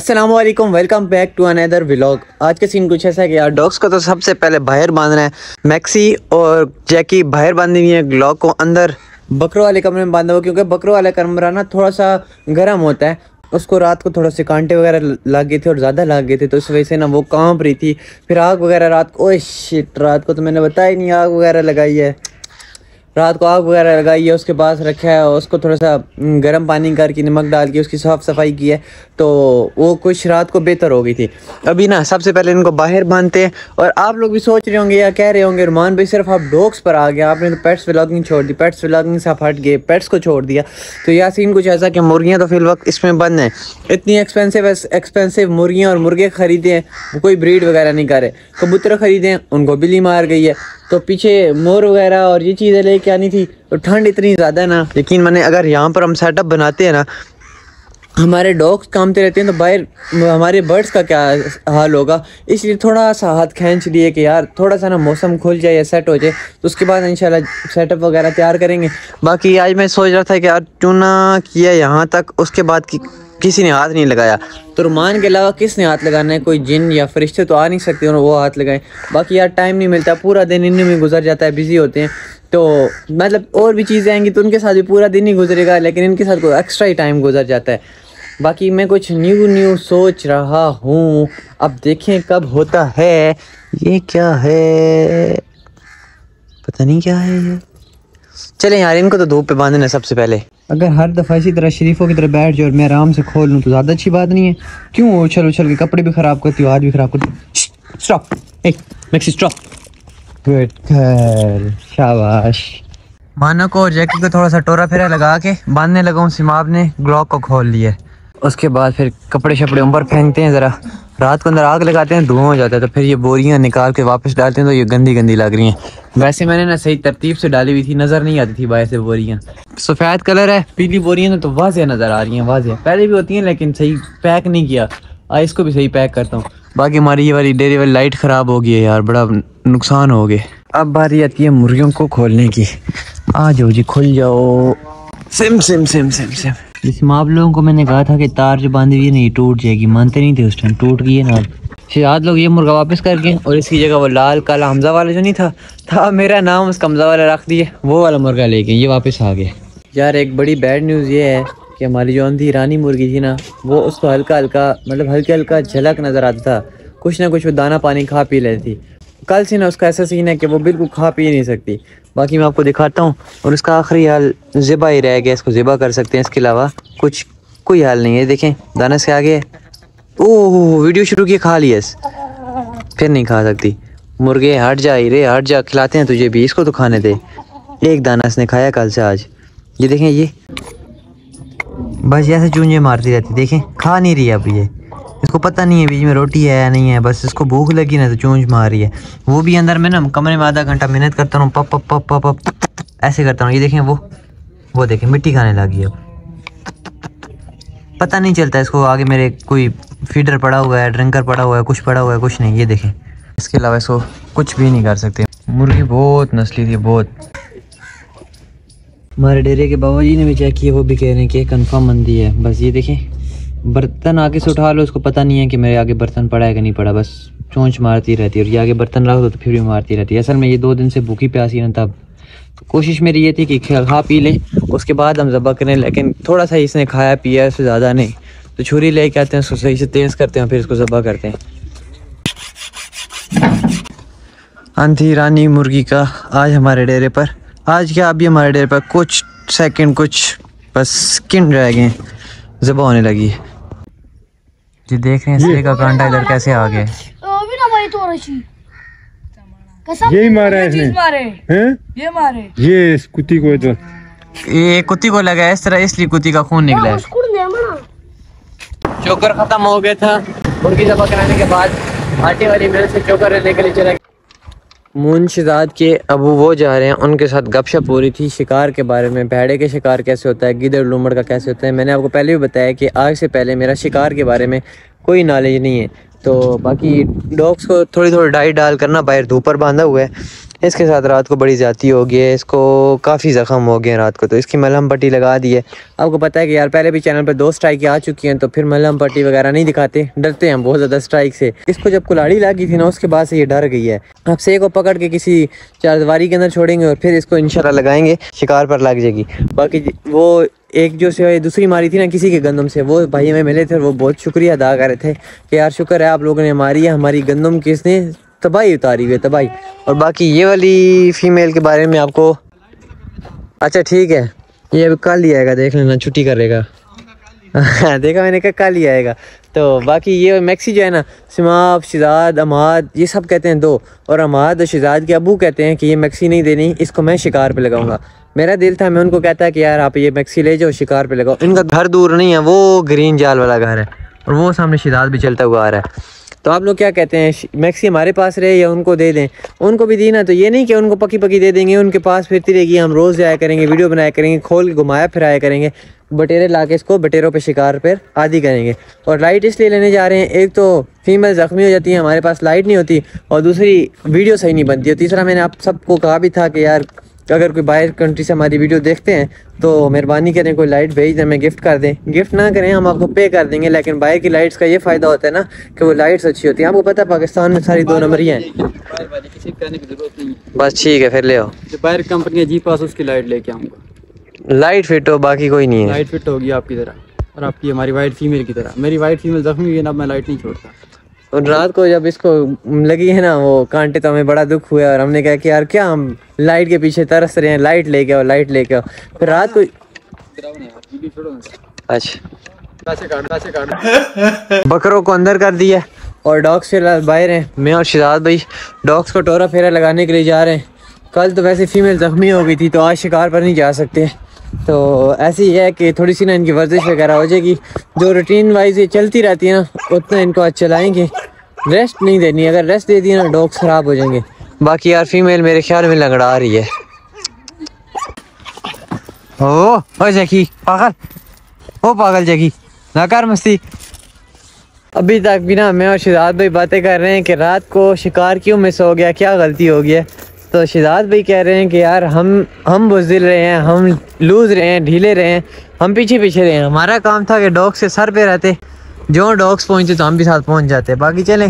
Aslam welcome back to another vlog आज का scene कुछ ऐसा है कि यार डॉग्स को तो सबसे पहले बाहर बांधना है। मैक्सी और जैकी बाहर बांधी हुई है ग्लॉक को अंदर। बकरों वाले कमरे में बांधा हुआ क्योंकि बकरों वाला कमरा ना थोड़ा सा गर्म होता है। उसको रात को थोड़ा से कांटे वगैरह लग गए थे और ज़्यादा लग गए थे तो उस वजह से ना वो काँप रही थी। फिर आग वगैरह रात को ओए शिट रात को तो मैंने बताया नहीं, आग वगैरह लगाई है। रात को आग वगैरह लगाई है, उसके पास रखा है, उसको थोड़ा सा गर्म पानी करके नमक डाल के उसकी साफ़ सफ़ाई की है तो वो कुछ रात को बेहतर हो गई थी। अभी ना, सबसे पहले इनको बाहर बांधते हैं, और आप लोग भी सोच रहे होंगे, या कह रहे होंगे, रुमान भाई, सिर्फ़ आप डॉग्स पर आ गए, आपने तो पेट्स व्लॉगिंग छोड़ दी, पेट्स व्लॉगिंग से आप हट गए, पेट्स को छोड़ दिया। तो यह सीन कुछ ऐसा कि मुर्गियाँ तो फिल वक्त इसमें बंद हैं। इतनी एक्सपेंसिव एक्सपेंसिव मुर्गियाँ और मुर्गे ख़रीदे हैं कोई ब्रीड वगैरह नहीं करे। कबूतर ख़रीदे उनको बिल्ली मार गई है। तो पीछे मोर वगैरह और ये चीज़ें लेके आनी थी तो ठंड इतनी ज़्यादा है ना लेकिन मैंने अगर यहाँ पर हम सेटअप बनाते हैं ना, हमारे डॉग्स कामते रहते हैं तो बाहर हमारे बर्ड्स का क्या हाल होगा? इसलिए थोड़ा सा हाथ खींच लिए कि यार थोड़ा सा ना मौसम खुल जाए या सेट हो जाए तो उसके बाद इंशाल्लाह सेटअप वगैरह तैयार करेंगे। बाकी आज मैं सोच रहा था कि यार चूना किया यहाँ तक, उसके बाद की किसी ने हाथ नहीं लगाया। तो रुमान के अलावा किसने हाथ लगाना है? कोई जिन या फरिश्ते तो आ नहीं सकते और वो हाथ लगाएँ। बाकी यार टाइम नहीं मिलता, पूरा दिन इन में गुजर जाता है बिज़ी होते हैं। तो मतलब और भी चीज़ें आएँगी तो उनके साथ भी पूरा दिन ही गुजरेगा, लेकिन इनके साथ कोई एक्स्ट्रा ही टाइम गुजर जाता है। बाकी मैं कुछ न्यू न्यू सोच रहा हूँ। अब देखें कब होता है। ये क्या है? पता नहीं क्या है ये। चले यार, इनको तो धूप पे बांधना सबसे पहले। अगर हर दफ़ा इसी तरह शरीफों की तरह बैठ जाओ और मैं आराम से खोल लूँ तो ज़्यादा अच्छी बात नहीं है। क्यों उछल उछल के कपड़े भी ख़राब करती हो, आज भी ख़राब करती स्टॉप मैक्सी स्टॉप शाबाश. मानो को और जैकी को थोड़ा सा टोरा फेरा लगा के बांधने लगा हूँ, सिमाब ने ग्लॉक को खोल लिया उसके बाद फिर कपड़े शपड़े ऊपर फेंकते हैं ज़रा। रात को अंदर आग लगाते हैं, धुआँ हो जाता है तो फिर ये बोरियाँ निकाल के वापस डालते हैं तो ये गंदी गंदी लग रही हैं। वैसे मैंने ना सही तरतीब से डाली हुई थी, नज़र नहीं आती थी बाहर से बोरियाँ। सफ़ेद कलर है, पीली बोरियाँ तो वाजिया नज़र आ रही हैं वाजिया पहले भी होती हैं, लेकिन सही पैक नहीं किया। आ इसको भी सही पैक करता हूँ। बाकी हमारी ये वाली डेरी वाली लाइट ख़राब हो गई है यार, बड़ा नुकसान हो गए। अब बारी आती है मुर्गियों को खोलने की। आ जाओ जी, खुल जाओ। SIM SIM SIM SIM SIM. जिसमें आप लोगों को मैंने कहा था कि तार जो बांधी हुई है नहीं टूट जाएगी। मानते नहीं थे उस टाइम टूट गई है ना शायद लोग ये मुर्गा वापस कर गए और इसकी जगह वो लाल, काला हमजा वाला जो नहीं था था मेरा नाम उसका हमजा वाला रख दिए वो वाला मुर्गा ले गए, ये वापस आ गया यार एक बड़ी बैड न्यूज़ ये है कि हमारी जो अंधी रानी मुर्गी थी ना, वो उसको हल्का हल्का मतलब हल्का हल्का झलक नज़र आता था। कुछ ना कुछ वो दाना पानी खा पी लेती कल से ना उसका ऐसा सीन है कि वो बिल्कुल खा पी नहीं सकती। बाकी मैं आपको दिखाता हूँ, और उसका आखिरी हाल ज़िबा ही रह गया, इसको ज़िबा कर सकते हैं, इसके अलावा कुछ, कोई हाल नहीं है, देखें दाना से आगे, ओह, वीडियो शुरू किए खा लिया फिर नहीं खा सकती। मुर्गे, हट जा रे, हट जा, खिलाते हैं तुझे भी, इसको तो खाने दे। एक दाना इसने खाया कल से आज। ये देखें, ये। बस ऐसे चूंजे मारती रहती, देखें, खा नहीं रही अब ये। इसको पता नहीं है, बीच में रोटी है या नहीं है, बस इसको भूख लगी ना तो चूंज मार रही है। वो भी अंदर में ना कमरे में आधा घंटा मेहनत करता हूँ पप पप पप पप पप, ऐसे करता हूँ ये देखें, वो वो देखें, मिट्टी खाने लगी अब पता नहीं चलता इसको आगे मेरे कोई फीडर पड़ा हुआ है, ड्रिंकर पड़ा हुआ है, कुछ पड़ा हुआ है, कुछ नहीं, ये देखें। इसके अलावा इसको कुछ भी नहीं कर सकते। मुर्गी बहुत नस्ली थी, बहुत। हमारे डेरे के बाबा जी ने भी चेक किया, वो भी कह रहे हैं कि कन्फर्म मंदी है। बस ये देखें। बर्तन आगे से उठा लो उसको पता नहीं है कि मेरे आगे बर्तन पड़ा है कि नहीं पड़ा, बस चोंच मारती रहती है। और ये आगे बर्तन रख दो तो फिर भी मारती रहती है। असल में ये दो दिन से भूखी प्यासी ना तब। तो कोशिश मेरी ये थी कि खा पी लें, उसके बाद हम ज़बा करें, लेकिन थोड़ा सा इसने खाया, पिया, उससे ज़्यादा नहीं। तो छुरी ले के आते हैं, उसको सही से तेज़ करते हैं, फिर इसको ज़बा करते हैं। आंधी रानी मुर्गी का आज हमारे डेरे पर। आज क्या अभी हमारे डेरे पर कुछ सेकंड, कुछ बस स्किन रह गए ज़बा होने लगी है। जी देख रहे हैं सिरे का कांटा इधर कैसे आ गया। यही मारा है इसने। मारे। हैं? ये मारे। ये इस कुत्ती को इधर ये कुत्ती को लगा इस तरह इसलिए कुत्ती का खून निकला है। चोकर खत्म हो गया था। मुर्गी दबा कराने के बाद आटे वाली मेरे से चोकर लेने के लिए चला मुंशिदाद के अबू वो जा रहे हैं, उनके साथ गपशप हो रही थी, शिकार के बारे में, भेड़े के शिकार कैसे होता है, गिदड़ लूमड़ का कैसे होता है, मैंने आपको पहले भी बताया कि आज से पहले मेरा शिकार के बारे में कोई नॉलेज नहीं है। तो बाकी डॉग्स को थोड़ी थोड़ी डाइट डाल करना बाहर धूप पर बांधा हुआ है। इसके साथ रात को बड़ी ज़्यादा हो गई है, इसको काफ़ी ज़ख्म हो गए रात को तो इसकी मलहम पट्टी लगा दी है। आपको पता है कि यार, पहले भी चैनल पर दो स्ट्राइक आ चुकी हैं तो फिर मलहम पट्टी वगैरह नहीं दिखाते, डरते हैं बहुत ज़्यादा स्ट्राइक से। इसको जब कुलाड़ी लगी थी ना, उसके बाद से ये डर गई है। अब से को पकड़ के किसी चारदवारी के अंदर छोड़ेंगे और फिर इसको इंशाल्लाह लगाएँगे, शिकार पर लग जाएगी। बाकी वो एक जो से दूसरी मारी थी ना, किसी के गंदम से, वो भाई हमें मिले थे और वो बहुत शुक्रिया अदा कर रहे थे कि यार, शुक्र है आप लोगों ने मारी है, हमारी गंदम किसने तबाही उतारी हुई है, तबाही। और बाकी ये वाली फीमेल के बारे में आपको अच्छा ठीक है। ये अभी कल ही आएगा, देख लेना, छुट्टी करेगा। देखा मैंने कहा कल ही आएगा। तो बाकी ये मैक्सी जो है ना, सिमाब, शिजाद, अमाद, ये सब कहते हैं दो। और अमाद और शिजाद के अबू कहते हैं कि ये मैक्सी नहीं देनी, इसको मैं शिकार पे लगाऊँगा। मेरा दिल था, मैं उनको कहता है कि यार, आप ये मैक्सी ले जाओ, शिकार पे लगाओ। इनका घर दूर नहीं है, वो ग्रीन जाल वाला घर है। और वो सामने शिजाद भी चलता हुआ आ रहा है। तो आप लोग क्या कहते हैं मैक्सी हमारे पास रहे या उनको दे दें? उनको भी दी ना तो ये नहीं कि उनको पकी पकी दे देंगे, उनके पास फिरती रहेगी हम रोज़ जाया करेंगे, वीडियो बनाया करेंगे, खोल घुमाया फिराया करेंगे, बटेरे ला के इसको बटेरों पे शिकार पर आदि करेंगे। और लाइट इसलिए लेने जा रहे हैं, एक तो फीमेल ज़ख्मी हो जाती है, हमारे पास लाइट नहीं होती, और दूसरी वीडियो सही नहीं बनती। और तीसरा मैंने आप सबको कहा भी था कि यार अगर कोई बाहर कंट्री से हमारी वीडियो देखते हैं तो मेहरबानी करें कोई लाइट भेज दें हमें गिफ्ट कर दें। गिफ्ट ना करें हम आपको पे कर देंगे लेकिन बाहर की लाइट्स का ये फ़ायदा होता है ना कि वो लाइट्स अच्छी होती हैं। आपको पता है पाकिस्तान में सारी दो नंबर ही? हैं। बस ठीक है फिर ले आओ। बाहर कंपनी जी पास उसकी लाइट लेके आऊँगा। लाइट फिट हो बाकी कोई नहीं है। लाइट फिट होगी आपकी तरह और आपकी हमारी वाइट फीमेल की तरह। मेरी वाइट फीमेल जख्मी हुई है ना मैं लाइट नहीं छोड़ता। और रात को जब इसको लगी है ना, वो कांटे तो हमें बड़ा दुख हुआ और हमने कहा कि यार क्या हम लाइट के पीछे तरस रहे हैं, लाइट लेके आओ, लाइट लेके आओ। फिर रात को अच्छा। बकरों को अंदर कर दिया और डॉग्स फिर बाहर हैं। मैं और शिजाद भाई डॉग्स को टोरा फेरा लगाने के लिए जा रहे हैं। कल तो वैसे फीमेल जख्मी हो गई थी तो आज शिकार पर नहीं जा सकते। तो ऐसे ही है कि थोड़ी सी ना इनकी वर्जिश वगैरह हो जाएगी। जो रूटीन वाइज ये चलती रहती है ना, उतना इनको आज चलाएँगे। रेस्ट नहीं देनी, अगर रेस्ट दे दिया ना डॉग्स ख़राब हो जाएँगे। बाकी यार फीमेल मेरे ख्याल में लगड़ा रही है। ओ ओ जैकी, पागल। ओ पागल जैकी ना कर मस्ती। अभी तक भी ना मैं और शिजाद भाई बातें कर रहे हैं कि रात को शिकार क्यों मिस हो गया, क्या गलती हो गई है? तो शिदात भाई कह रहे हैं कि यार हम हम बुजिल रहे हैं हम लूज रहे हैं ढीले रहे हैं हम पीछे पीछे रहे हैं। हमारा काम था कि डॉग्स के सर पे रहते जो डॉग्स पहुँचे तो हम भी साथ पहुँच जाते। बाकी चले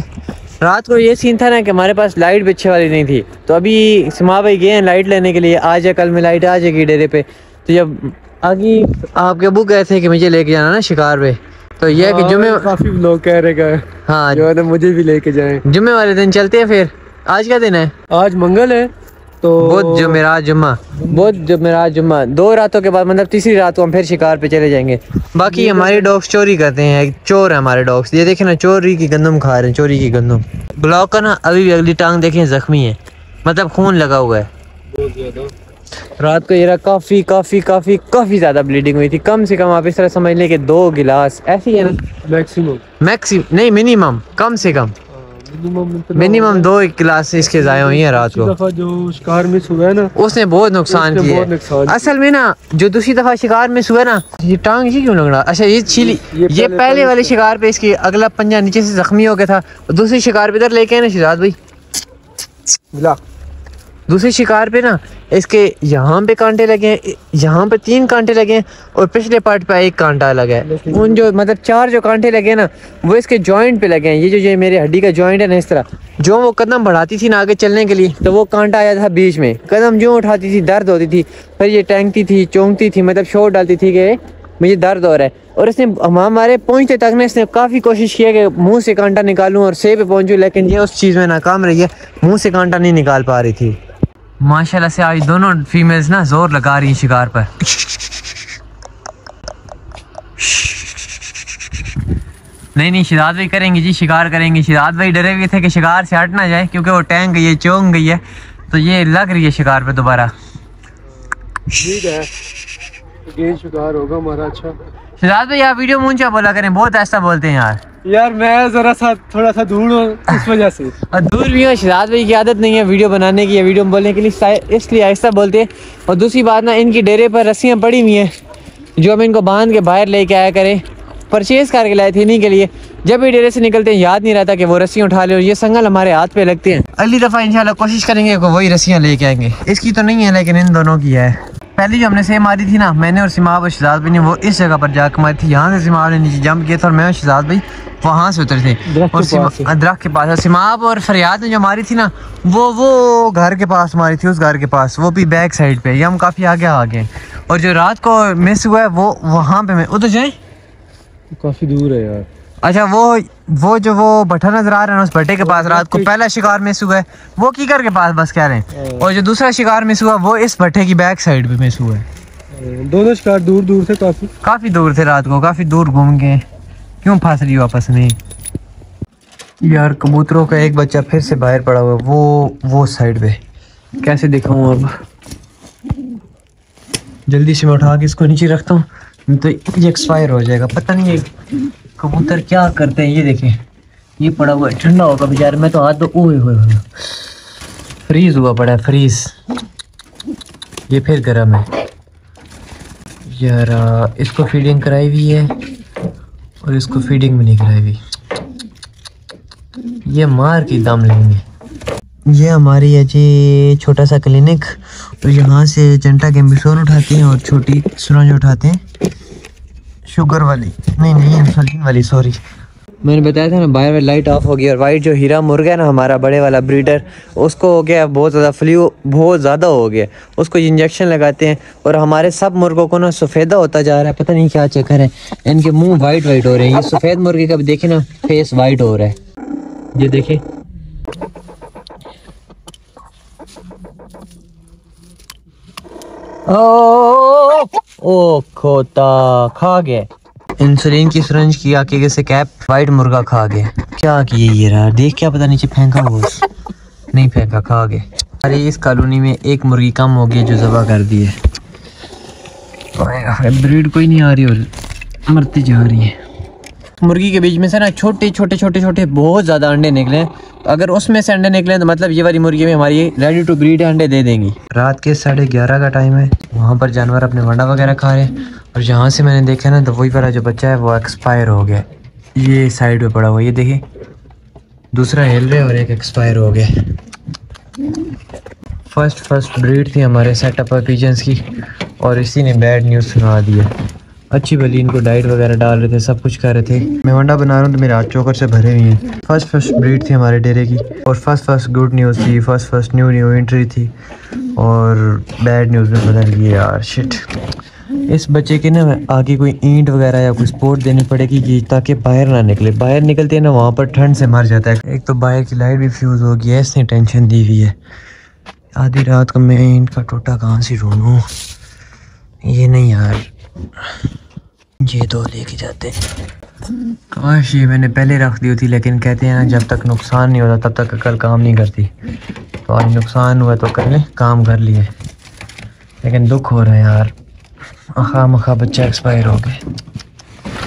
रात को ये सीन था ना कि हमारे पास लाइट अच्छे वाली नहीं थी। तो अभी सिमा भाई गए हैं लाइट लेने के लिए आज या कल में लाइट आ जाएगी डेरे पे। तो जब आगे आपके अबू गए थे कि मुझे लेके जाना ना शिकार पे तो ये है कि हाँ, जुम्मे काफ़ी लोग कह रहे हाँ। जो है मुझे भी लेके जाए। जुम्मे वाले दिन चलते हैं फिर। आज क्या दिन है? आज मंगल है तो बुध जुमेरात जुम्मा। बुध जुमेरात जुम्मा। दो रातों के बाद मतलब तीसरी रात को हम फिर शिकार पे चले जाएँगे। बाकी हमारे डॉग्स चोरी करते हैं चोर है हमारे डॉग्स। ये देखें ना चोरी की गंदम खा रहे हैं चोरी की गंदम। ब्लॉक का ना अभी भी अगली टांग देखें जख्मी है। मतलब खून लगा हुआ है। रात को ये काफ़ी काफ़ी काफ़ी काफ़ी ज़्यादा ब्लीडिंग हुई थी। कम से कम आप इस तरह समझ लें कि दो गिलास। ऐसी है ना? मैक्सिमम मैक्सिम नहीं मिनिमम कम से कम। मिनिमम दो क्लास इसके जाए हुई है रात को। जो शिकार मिस हुआ है ना उसने बहुत नुकसान किया है। असल में ना जो दूसरी दफ़ा शिकार मिस हुआ ना ये टांग ही क्यों लग रहा अच्छा ये छीली ये, ये पहले वाले शिकार पे इसके अगला पंजा नीचे से जख्मी हो गया था। दूसरी शिकार पे इधर लेके ना शिजाद भाई। दूसरे शिकार पे ना इसके यहाँ पे कांटे लगे हैं यहाँ पे तीन कांटे लगे हैं और पिछले पार्ट पे एक कांटा लगा है। उन जो मतलब चार जो कांटे लगे हैं ना वो इसके जॉइंट पे लगे हैं। ये जो ये मेरे हड्डी का जॉइंट है ना इस तरह। जो वो कदम बढ़ाती थी ना आगे चलने के लिए तो वो कांटा आया था बीच में। कदम जो उठाती थी दर्द होती थी। फिर ये टैंकती थी चौंकती थी मतलब शोर डालती थी कि मुझे दर्द हो रहा है। और इसने हमारे पहुँचते तक ने इसने काफ़ी कोशिश किया कि मुँह से कांटा निकालूं और से पे पहुंचूं लेकिन ये उस चीज़ में नाकाम रही है। मुँह से कांटा नहीं निकाल पा रही थी। माशाल्लाह से आज दोनों फीमेल्स ना ज़ोर लगा रही हैं शिकार पर। नहीं नहीं शिदात भाई करेंगे जी शिकार करेंगे। शिदात भाई डरे हुए थे कि शिकार से हट ना जाए क्योंकि वो टैंक गई है चौंक गई है। तो ये लग रही है शिकार पे दोबारा। ठीक है शिकार होगा हमारा अच्छा। शिदात भाई आप वीडियो मुंचा बोला करें बहुत ऐसा बोलते हैं यार। यार मैं जरा सा, थोड़ा सा दूर हूँ इस वजह से। दूर भी हूँ, शिदात भाई की आदत नहीं है वीडियो बनाने की या वीडियो बोलने के लिए, इसलिए आहिस्ता बोलते हैं। और दूसरी बात ना, इनकी डेरे पर रस्सियाँ पड़ी हुई हैं, जो हम इनको बाँध के बाहर लेके आया करें। परचेज करके लाए थे इन्हीं के लिए। जब भी डेरे से निकलते हैं, याद नहीं रहता कि वो रस्सियाँ उठा ले और ये संगल हमारे हाथ पे लगते हैं। अगली दफ़ा इंशाल्लाह कोशिश करेंगे वही रस्सियाँ लेके आएँगे। इसकी तो नहीं है, लेकिन इन दोनों की है। पहले जो हमने सेम मारी थी ना मैंने और सिमाब और शहजाद भाई ने वो इस जगह पर जाकर मारी थी। यहाँ से सिमाब ने नीचे जंप किया था और मैं और शहजाद भाई वहाँ से उतरे थे। और दरख्त के पास। और सिमाब और फरियाद ने जो मारी थी ना वो वो घर के पास मारी थी उस घर के पास। वो भी बैक साइड पे। ये हम काफ़ी आगे आ गए और जो रात को मिस हुआ है वो वहाँ पे मैं उधर जाए? काफ़ी दूर है यार। अच्छा वो वो जो वो भट्टा नज़र आ रहा है ना उस भट्टे के पास रात को पहला शिकार मिस हुआ है। वो कीकर के पास बस कह रहे हैं। और जो दूसरा शिकार मिस हुआ वो इस भट्टे की बैक साइड पे मिस हुआ है। दोनों शिकार दूर दूर से काफ़ी। काफ़ी दूर थे रात को काफ़ी दूर घूम गए क्यों फंस रही हो आपस में? यार कबूतरों का एक बच्चा फिर से बाहर पड़ा हुआ वो वो साइड पे। कैसे दिखाऊँ अब? जल्दी से मैं उठा के इसको नीचे रखता हूँ तो ये एक्सपायर हो जाएगा। पता नहीं ये कबूतर क्या करते हैं, ये देखें। ये पड़ा हुआ है, ठंडा होगा बेचारे, में तो हाथ तो ओए होए फ्रीज हुआ पड़ा है, फ्रीज। ये फिर गर्म है। यार इसको फीडिंग कराई हुई है, और इसको फीडिंग भी नहीं कराई हुई। ये मार के दम लेंगे। ये हमारी है जी, छोटा सा क्लिनिक, और यहाँ से जंटा के मिसोन उठाते हैं, और छोटी सुरंज उठाते हैं। शुगर वाली। नहीं नहीं इंसुलिन वाली सॉरी मैंने बताया था ना बाहर में लाइट ऑफ़ हो गई और वाइट जो हीरा मुर्गा है ना हमारा, बड़े वाला ब्रीडर उसको हो गया बहुत ज़्यादा फ्लू बहुत ज़्यादा हो गया। उसको इंजेक्शन लगाते हैं और हमारे सब मुर्गों को ना सफ़ेदा होता जा रहा है, पता नहीं क्या चक्कर है। इनके मुँह वाइट वाइट हो रहे हैं। ये सफ़ेद मुर्गे का, देखे ना फेस वाइट हो रहा है। ये देखे। ओ ओ खोता, खा गए। इंसुलिन की सुरंज की आके से कैप वाइट मुर्गा खा गए। क्या किए ये रहा? देख क्या पता नीचे फेंका वो। नहीं फेंका, खा गए। अरे, इस कॉलोनी में एक मुर्गी कम हो गई जो जबा कर दी है। ब्रीड कोई नहीं आ रही और मरती जा रही है। मुर्गी के बीच में से ना छोटे छोटे छोटे छोटे बहुत ज़्यादा अंडे निकले अगर उसमें से अंडे निकले तो मतलब ये वाली मुर्गी में हमारी रेडी टू ब्रीड अंडे दे देंगी। रात के साढ़े ग्यारह का टाइम है, वहाँ पर जानवर अपने वंडा वगैरह खा रहे हैं और जहाँ से मैंने देखा ना तो वही वाला जो बच्चा है, वो एक्सपायर हो गया। ये साइड पे पड़ा हुआ ये देखिए। दूसरा हिल रहे और एक एक्सपायर हो गया। फ़र्स्ट फ़र्स्ट ब्रीड थी हमारे सेटअप पिजन्स की, और इसी ने बैड न्यूज़ सुना दिया। अच्छी भली इनको डाइट वगैरह डाल रहे थे, सब कुछ कर रहे थे। मैं वंडा बना रहा हूँ तो मेरे हाथ चोकर से भरे हुए हैं। फ़र्स्ट फ़र्स्ट ब्रीड थी हमारे डेरे की। और फ़र्स्ट फ़र्स्ट गुड न्यूज़ थी first first new new entry थी। और बैड न्यूज़ में बदल गई यार शिट इस बच्चे के ना आगे कोई ईंट वगैरह या कोई सपोर्ट देनी पड़ेगी कि ताकि बाहर ना निकले। बाहर निकलते हैं ना, वहाँ पर ठंड से मर जाता है। एक तो बाहर की लाइट भी फ्यूज़ हो गई है इसने टेंशन दी हुई है। आधी रात को मैं ईंट का टोटा कहाँ से ढूंढूँ? ये नहीं यार। ये दो लेके जाते काश ये मैंने पहले रख दी होती लेकिन कहते हैं ना जब तक नुकसान नहीं होता तब तक अकल काम नहीं करती। तो आज नुकसान हुआ तो कर ले काम कर लिए। लेकिन दुख हो रहा है यार। खा मखा बच्चा एक्सपायर हो गए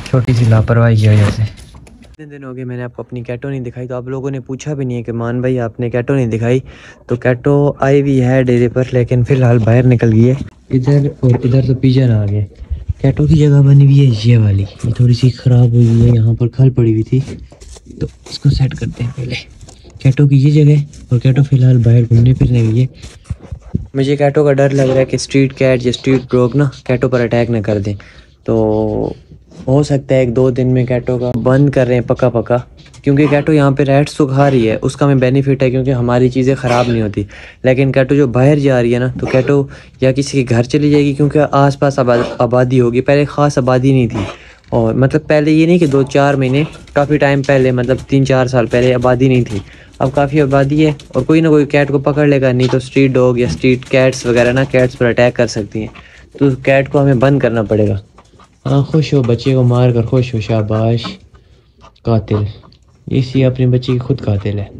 छोटी सी लापरवाही की वजह से। इतने दिन हो गए मैंने आपको अपनी कैटो नहीं दिखाई तो आप लोगों ने पूछा भी नहीं है कि मान भाई आपने कैटो नहीं दिखाई। तो कैटो आई भी है डेरे पर लेकिन फ़िलहाल बाहर निकल गई है। इधर और इधर तो पिजन आ गए। कैटो की जगह बनी हुई है ये वाली। ये थोड़ी सी ख़राब हुई है, यहाँ पर खल पड़ी हुई थी। तो इसको सेट करते हैं पहले। कैटो की ये जगह और कैटो फ़िलहाल बाहर घूमने फिरने गई है। मुझे कैटो का डर लग रहा है कि स्ट्रीट कैट या स्ट्रीट डॉग ना कैटो पर अटैक ना कर दें। तो हो सकता है एक दो दिन में कैटो का बंद कर रहे हैं पक्का पक्का क्योंकि कैटो यहाँ पे रेट्स तो खा रही है उसका हमें बेनिफिट है क्योंकि हमारी चीज़ें ख़राब नहीं होती। लेकिन कैटो जो बाहर जा रही है ना तो कैटो या किसी के घर चली जाएगी क्योंकि आसपास आबाद, आबादी होगी। पहले ख़ास आबादी नहीं थी। और मतलब पहले ये नहीं कि दो चार महीने काफ़ी टाइम पहले मतलब तीन चार साल पहले आबादी नहीं थी। अब काफ़ी आबादी है और कोई ना कोई कैट को पकड़ लेगा नहीं तो स्ट्रीट डॉग या स्ट्रीट कैट्स वगैरह ना कैट्स पर अटैक कर सकती हैं। तो कैट को हमें बंद करना पड़ेगा। हाँ खुश हो बच्चे को मार कर खुश हो शाबाश। कातिल। इसी अपने बच्चे की खुद कातिल है।